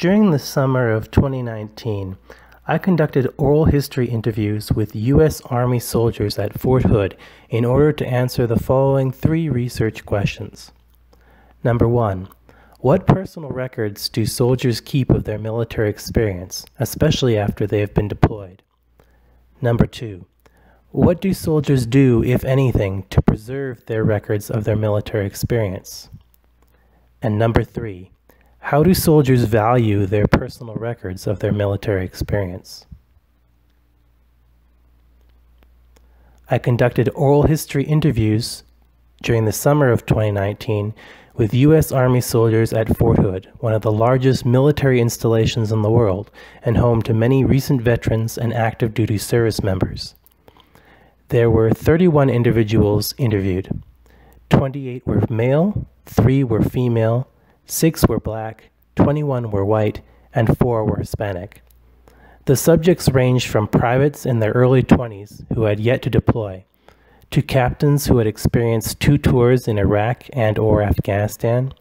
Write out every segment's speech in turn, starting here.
During the summer of 2019, I conducted oral history interviews with U.S. Army soldiers at Fort Hood in order to answer the following three research questions. Number one, what personal records do soldiers keep of their military experience, especially after they have been deployed? Number two, what do soldiers do, if anything, to preserve their records of their military experience? And number three, how do soldiers value their personal records of their military experience? I conducted oral history interviews during the summer of 2019 with U.S. Army soldiers at Fort Hood, one of the largest military installations in the world and home to many recent veterans and active duty service members. There were 31 individuals interviewed. 28 were male, 3 were female, 6 were black, 21 were white, and 4 were Hispanic. The subjects ranged from privates in their early 20s who had yet to deploy, to captains who had experienced two tours in Iraq and or Afghanistan,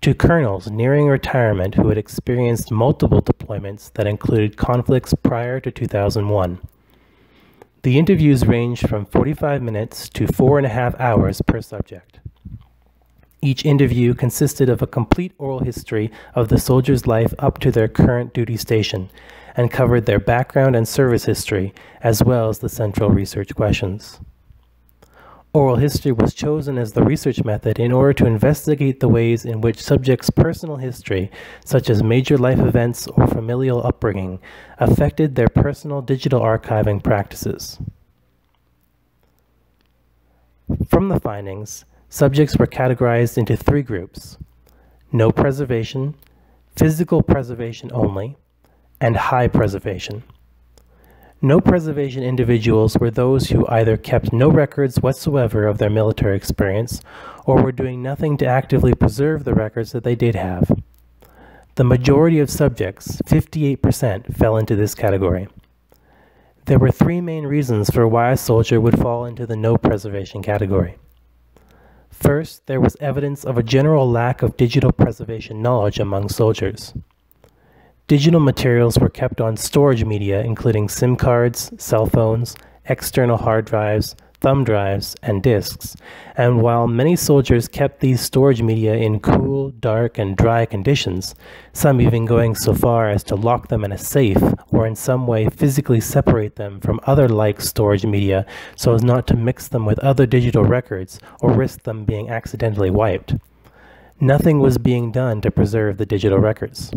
to colonels nearing retirement who had experienced multiple deployments that included conflicts prior to 2001. The interviews ranged from 45 minutes to four and a half hours per subject. Each interview consisted of a complete oral history of the soldier's life up to their current duty station and covered their background and service history, as well as the central research questions. Oral history was chosen as the research method in order to investigate the ways in which subjects' personal history, such as major life events or familial upbringing, affected their personal digital archiving practices. From the findings, Subjects were categorized into three groups no preservation, physical preservation only, and high preservation. No preservation individuals were those who either kept no records whatsoever of their military experience or were doing nothing to actively preserve the records that they did have. The majority of subjects, 58%, fell into this category. There were three main reasons for why a soldier would fall into the no preservation category. First, there was evidence of a general lack of digital preservation knowledge among soldiers. Digital materials were kept on storage media, including SIM cards, cell phones, external hard drives, thumb drives, and disks, and while many soldiers kept these storage media in cool, dark, and dry conditions, some even going so far as to lock them in a safe or in some way physically separate them from other like storage media so as not to mix them with other digital records or risk them being accidentally wiped. Nothing was being done to preserve the digital records.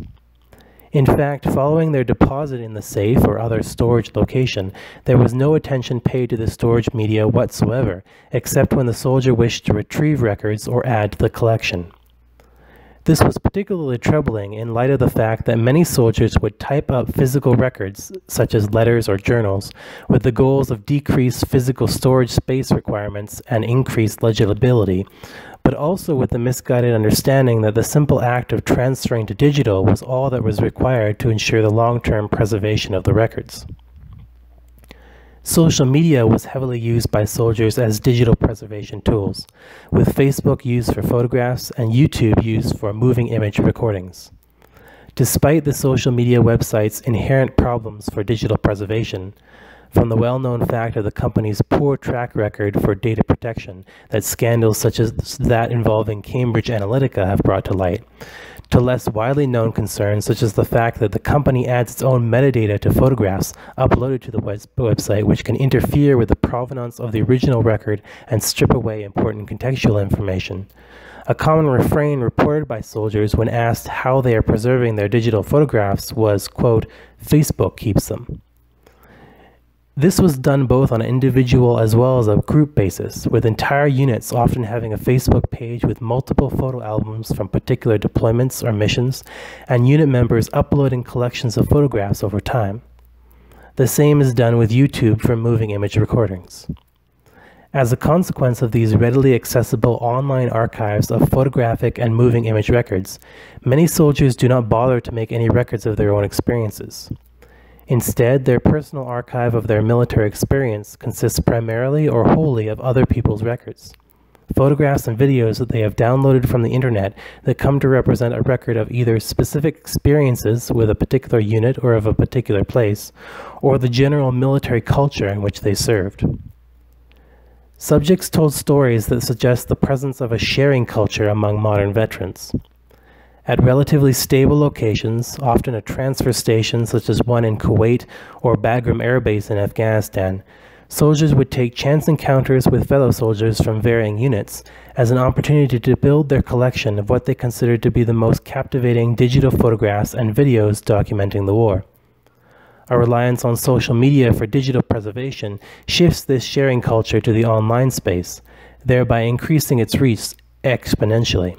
In fact, following their deposit in the safe or other storage location, there was no attention paid to the storage media whatsoever, except when the soldier wished to retrieve records or add to the collection. This was particularly troubling in light of the fact that many soldiers would type up physical records, such as letters or journals, with the goals of decreased physical storage space requirements and increased legibility, but also with the misguided understanding that the simple act of transferring to digital was all that was required to ensure the long-term preservation of the records. Social media was heavily used by soldiers as digital preservation tools, with Facebook used for photographs and YouTube used for moving image recordings. Despite the social media website's inherent problems for digital preservation, from the well-known fact of the company's poor track record for data protection that scandals such as that involving Cambridge Analytica have brought to light, to less widely known concerns such as the fact that the company adds its own metadata to photographs uploaded to the web website which can interfere with the provenance of the original record and strip away important contextual information. A common refrain reported by soldiers when asked how they are preserving their digital photographs was, quote, Facebook keeps them. This was done both on an individual as well as a group basis, with entire units often having a Facebook page with multiple photo albums from particular deployments or missions, and unit members uploading collections of photographs over time. The same is done with YouTube for moving image recordings. As a consequence of these readily accessible online archives of photographic and moving image records, many soldiers do not bother to make any records of their own experiences. Instead, their personal archive of their military experience consists primarily or wholly of other people's records. photographs and videos that they have downloaded from the internet that come to represent a record of either specific experiences with a particular unit or of a particular place, or the general military culture in which they served. Subjects told stories that suggest the presence of a sharing culture among modern veterans. At relatively stable locations, often a transfer station such as one in Kuwait or Bagram Air Base in Afghanistan, soldiers would take chance encounters with fellow soldiers from varying units as an opportunity to build their collection of what they considered to be the most captivating digital photographs and videos documenting the war. A reliance on social media for digital preservation shifts this sharing culture to the online space, thereby increasing its reach exponentially.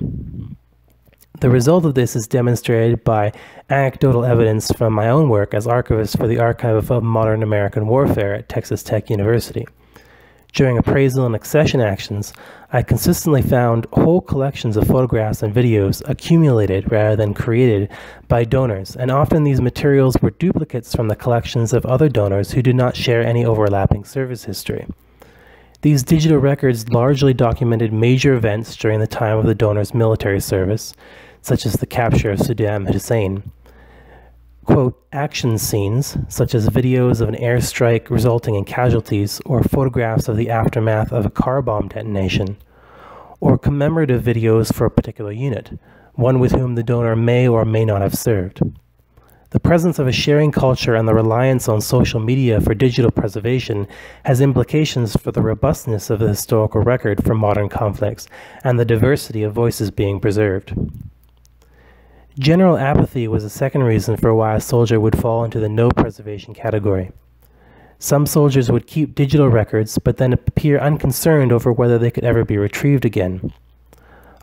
The result of this is demonstrated by anecdotal evidence from my own work as archivist for the Archive of Modern American Warfare at Texas Tech University. During appraisal and accession actions, I consistently found whole collections of photographs and videos accumulated rather than created by donors, and often these materials were duplicates from the collections of other donors who did not share any overlapping service history. These digital records largely documented major events during the time of the donor's military service, such as the capture of Saddam Hussein. Quote, action scenes, such as videos of an airstrike resulting in casualties or photographs of the aftermath of a car bomb detonation, or commemorative videos for a particular unit, one with whom the donor may or may not have served. The presence of a sharing culture and the reliance on social media for digital preservation has implications for the robustness of the historical record for modern conflicts and the diversity of voices being preserved. General apathy was a second reason for why a soldier would fall into the no preservation category. Some soldiers would keep digital records, but then appear unconcerned over whether they could ever be retrieved again.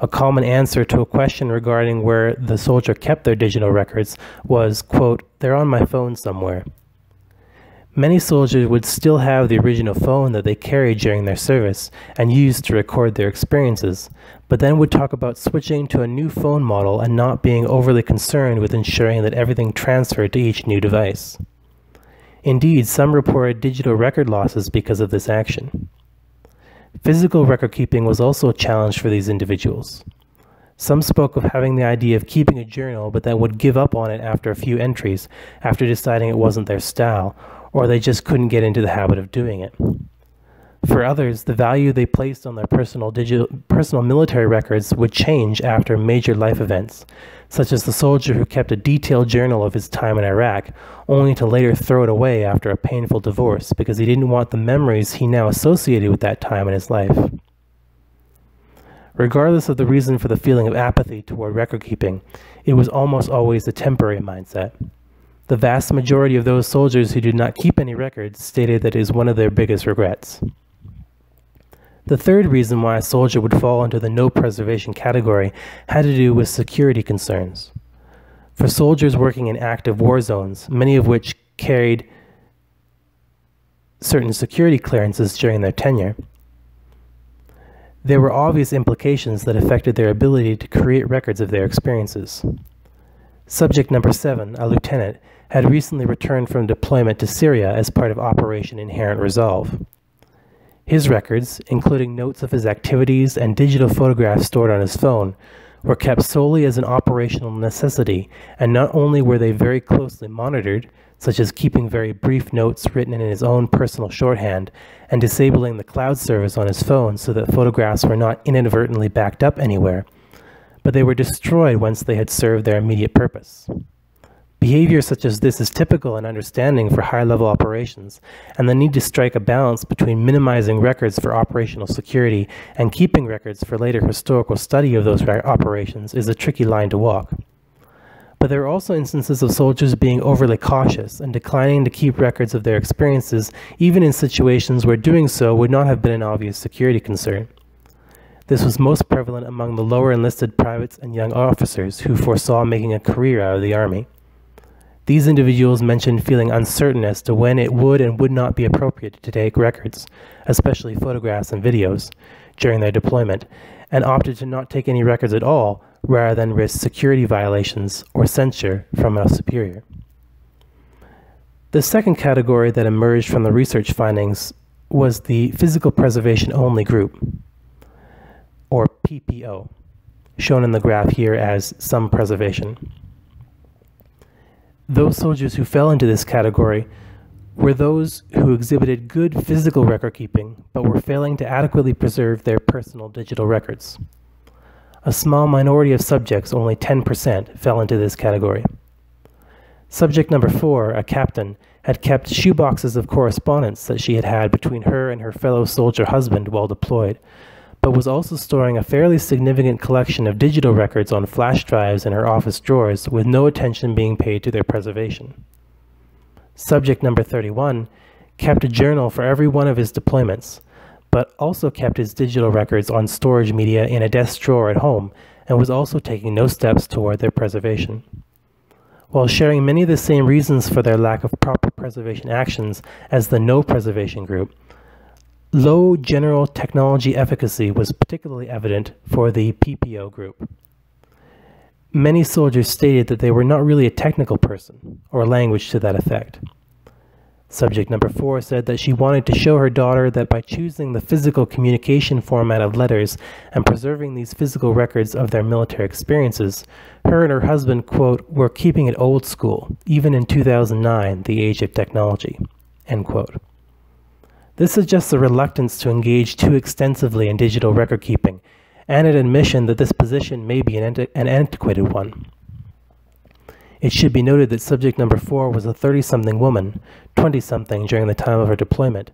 A common answer to a question regarding where the soldier kept their digital records was, quote, they're on my phone somewhere. Many soldiers would still have the original phone that they carried during their service and used to record their experiences, but then would talk about switching to a new phone model and not being overly concerned with ensuring that everything transferred to each new device. Indeed, some reported digital record losses because of this action. Physical record keeping was also a challenge for these individuals. Some spoke of having the idea of keeping a journal, but then would give up on it after a few entries after deciding it wasn't their style, or they just couldn't get into the habit of doing it. For others, the value they placed on their personal, digital, personal military records would change after major life events, such as the soldier who kept a detailed journal of his time in Iraq, only to later throw it away after a painful divorce because he didn't want the memories he now associated with that time in his life. Regardless of the reason for the feeling of apathy toward record keeping, it was almost always a temporary mindset. The vast majority of those soldiers who did not keep any records stated that it is one of their biggest regrets. The third reason why a soldier would fall into the no preservation category had to do with security concerns. For soldiers working in active war zones, many of which carried certain security clearances during their tenure, there were obvious implications that affected their ability to create records of their experiences. Subject number seven, a lieutenant, had recently returned from deployment to Syria as part of Operation Inherent Resolve. His records, including notes of his activities and digital photographs stored on his phone, were kept solely as an operational necessity, and not only were they very closely monitored, such as keeping very brief notes written in his own personal shorthand and disabling the cloud service on his phone so that photographs were not inadvertently backed up anywhere, but they were destroyed once they had served their immediate purpose. Behavior such as this is typical in understanding for high-level operations, and the need to strike a balance between minimizing records for operational security and keeping records for later historical study of those operations is a tricky line to walk. But there are also instances of soldiers being overly cautious and declining to keep records of their experiences, even in situations where doing so would not have been an obvious security concern. This was most prevalent among the lower enlisted privates and young officers who foresaw making a career out of the Army. These individuals mentioned feeling uncertain as to when it would and would not be appropriate to take records, especially photographs and videos, during their deployment, and opted to not take any records at all rather than risk security violations or censure from a superior. The second category that emerged from the research findings was the physical preservation only group. Or PPO, shown in the graph here as some preservation. Those soldiers who fell into this category were those who exhibited good physical record keeping but were failing to adequately preserve their personal digital records. A small minority of subjects, only 10%, fell into this category. Subject number four, a captain, had kept shoeboxes of correspondence that she had had between her and her fellow soldier husband while deployed, but was also storing a fairly significant collection of digital records on flash drives in her office drawers with no attention being paid to their preservation. Subject number 31 kept a journal for every one of his deployments, but also kept his digital records on storage media in a desk drawer at home and was also taking no steps toward their preservation. While sharing many of the same reasons for their lack of proper preservation actions as the no preservation group, low general technology efficacy was particularly evident for the PPO group. Many soldiers stated that they were not really a technical person, or language to that effect. Subject number four said that she wanted to show her daughter that by choosing the physical communication format of letters and preserving these physical records of their military experiences, her and her husband, quote, were keeping it old school, even in 2009, the age of technology, end quote. This suggests a reluctance to engage too extensively in digital record keeping, and an admission that this position may be an, an antiquated one. It should be noted that subject number four was a 30 something woman, 20 something during the time of her deployment,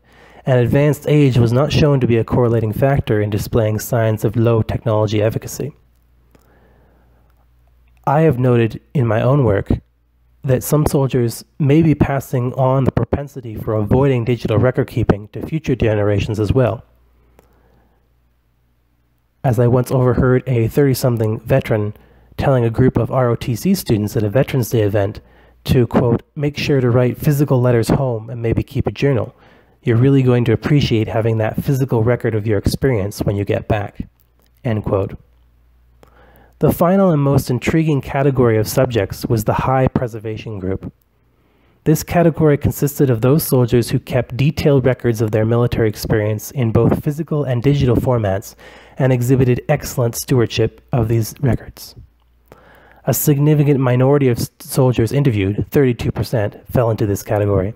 and advanced age was not shown to be a correlating factor in displaying signs of low technology efficacy. I have noted in my own work that some soldiers may be passing on the propensity for avoiding digital record keeping to future generations as well. As I once overheard a 30 something veteran telling a group of ROTC students at a Veterans Day event to, quote, make sure to write physical letters home and maybe keep a journal. You're really going to appreciate having that physical record of your experience when you get back, end quote. The final and most intriguing category of subjects was the high preservation group. This category consisted of those soldiers who kept detailed records of their military experience in both physical and digital formats and exhibited excellent stewardship of these records. A significant minority of soldiers interviewed, 32%, fell into this category.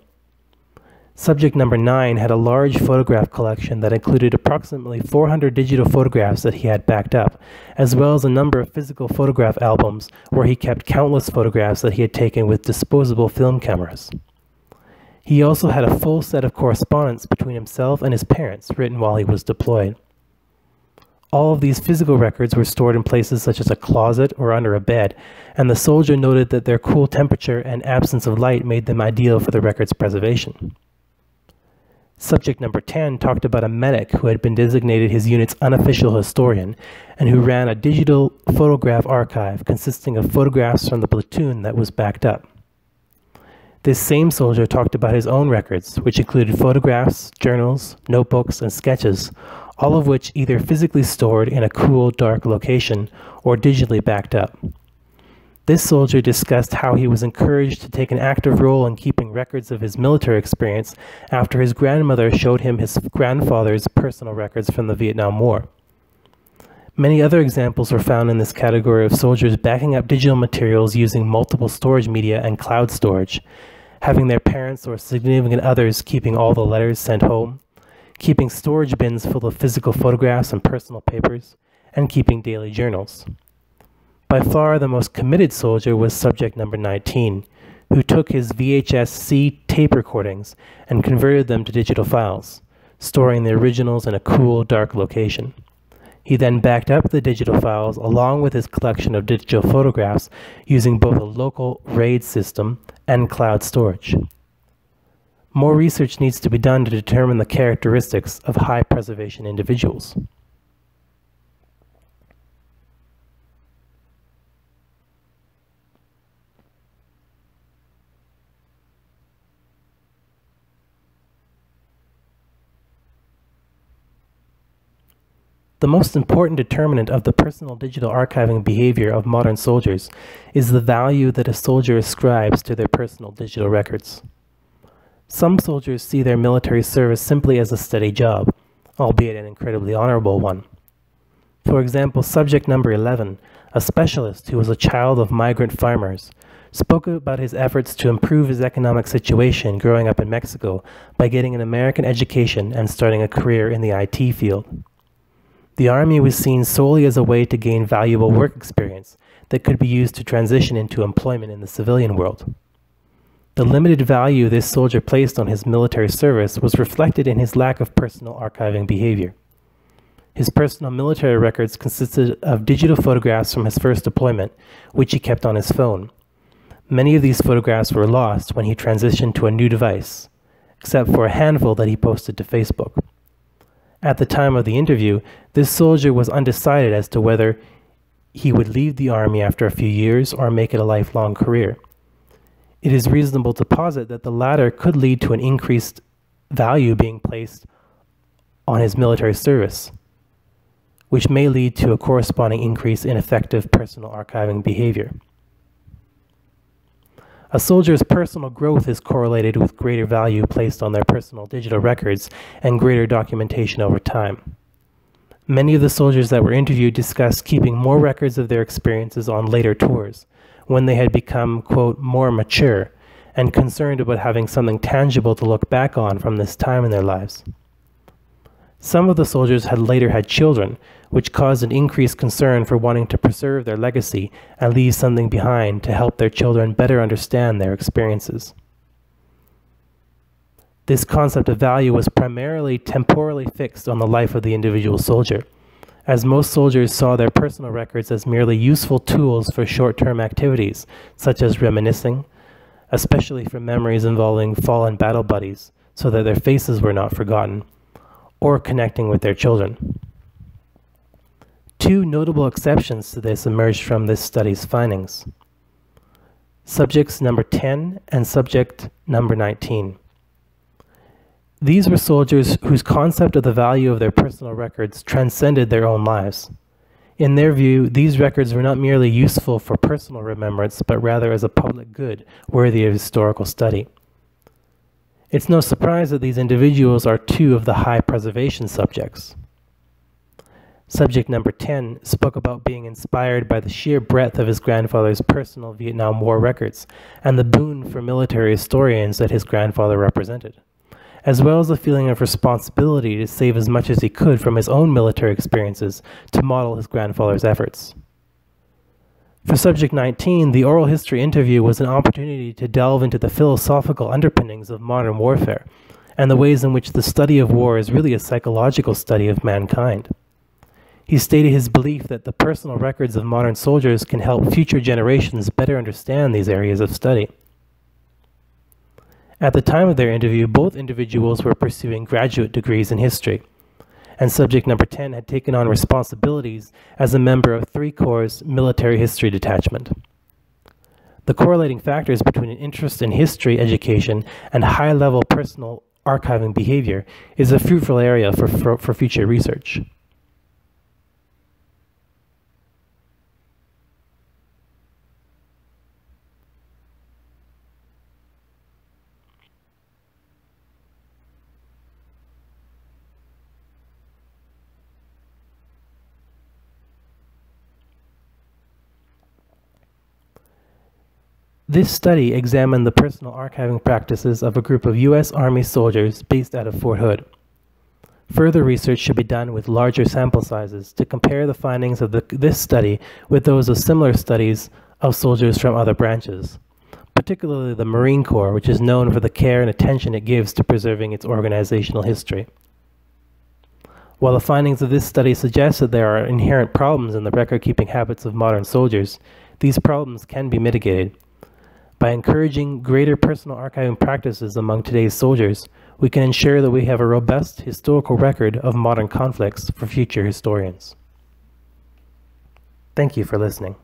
Subject number 9 had a large photograph collection that included approximately 400 digital photographs that he had backed up, as well as a number of physical photograph albums where he kept countless photographs that he had taken with disposable film cameras. He also had a full set of correspondence between himself and his parents written while he was deployed. All of these physical records were stored in places such as a closet or under a bed, and the soldier noted that their cool temperature and absence of light made them ideal for the record's preservation. Subject number 10 talked about a medic who had been designated his unit's unofficial historian and who ran a digital photograph archive consisting of photographs from the platoon that was backed up. This same soldier talked about his own records, which included photographs, journals, notebooks, and sketches, all of which either physically stored in a cool, dark location or digitally backed up. This soldier discussed how he was encouraged to take an active role in keeping records of his military experience after his grandmother showed him his grandfather's personal records from the Vietnam War. Many other examples were found in this category of soldiers backing up digital materials using multiple storage media and cloud storage, having their parents or significant others keeping all the letters sent home, keeping storage bins full of physical photographs and personal papers, and keeping daily journals. By far the most committed soldier was subject number 19, who took his VHS-C tape recordings and converted them to digital files, storing the originals in a cool, dark location. He then backed up the digital files along with his collection of digital photographs using both a local RAID system and cloud storage. More research needs to be done to determine the characteristics of high preservation individuals. The most important determinant of the personal digital archiving behavior of modern soldiers is the value that a soldier ascribes to their personal digital records. Some soldiers see their military service simply as a steady job, albeit an incredibly honorable one. For example, subject number 11, a specialist who was a child of migrant farmers, spoke about his efforts to improve his economic situation growing up in Mexico by getting an American education and starting a career in the IT field. The Army was seen solely as a way to gain valuable work experience that could be used to transition into employment in the civilian world. The limited value this soldier placed on his military service was reflected in his lack of personal archiving behavior. His personal military records consisted of digital photographs from his first deployment, which he kept on his phone, Many of these photographs were lost when he transitioned to a new device, except for a handful that he posted to Facebook. At the time of the interview, this soldier was undecided as to whether he would leave the army after a few years or make it a lifelong career. It is reasonable to posit that the latter could lead to an increased value being placed on his military service, which may lead to a corresponding increase in effective personal archiving behavior. A soldier's personal growth is correlated with greater value placed on their personal digital records and greater documentation over time. Many of the soldiers that were interviewed discussed keeping more records of their experiences on later tours, when they had become, quote, more mature and concerned about having something tangible to look back on from this time in their lives. Some of the soldiers had later had children, which caused an increased concern for wanting to preserve their legacy and leave something behind to help their children better understand their experiences. This concept of value was primarily temporally fixed on the life of the individual soldier, as most soldiers saw their personal records as merely useful tools for short-term activities, such as reminiscing, especially for memories involving fallen battle buddies, so that their faces were not forgotten, or connecting with their children. Two notable exceptions to this emerged from this study's findings. Subjects number 10 and subject number 19. These were soldiers whose concept of the value of their personal records transcended their own lives. In their view, these records were not merely useful for personal remembrance, but rather as a public good worthy of historical study. It's no surprise that these individuals are two of the high preservation subjects. Subject number 10 spoke about being inspired by the sheer breadth of his grandfather's personal Vietnam War records and the boon for military historians that his grandfather represented, as well as the feeling of responsibility to save as much as he could from his own military experiences to model his grandfather's efforts. For Subject 19, the oral history interview was an opportunity to delve into the philosophical underpinnings of modern warfare and the ways in which the study of war is really a psychological study of mankind. He stated his belief that the personal records of modern soldiers can help future generations better understand these areas of study. At the time of their interview, both individuals were pursuing graduate degrees in history and subject number 10 had taken on responsibilities as a member of Three Corps' military history detachment. The correlating factors between an interest in history education and high-level personal archiving behavior is a fruitful area for, for, for future research. This study examined the personal archiving practices of a group of U.S. Army soldiers based out of Fort Hood. Further research should be done with larger sample sizes to compare the findings of the, this study with those of similar studies of soldiers from other branches, particularly the Marine Corps, which is known for the care and attention it gives to preserving its organizational history. While the findings of this study suggest that there are inherent problems in the record-keeping habits of modern soldiers, these problems can be mitigated by encouraging greater personal archiving practices among today's soldiers, we can ensure that we have a robust historical record of modern conflicts for future historians. Thank you for listening.